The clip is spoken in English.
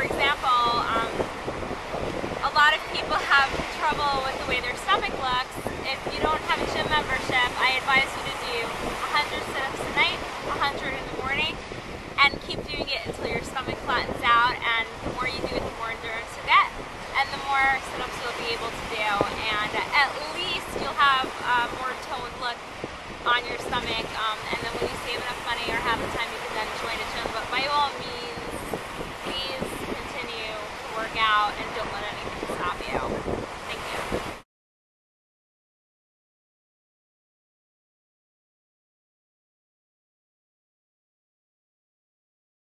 for example, um, a lot of people have trouble with the way their stomach looks. If you don't have a gym membership, I advise you to do 100 sit-ups a night, 100 in the morning, and keep doing it until your stomach flattens out, and the more you do it, the more endurance you get, and the more sit-ups you'll be able to do, and at least you'll have a more toned look on your stomach, um, and then when out and don't let anything stop you.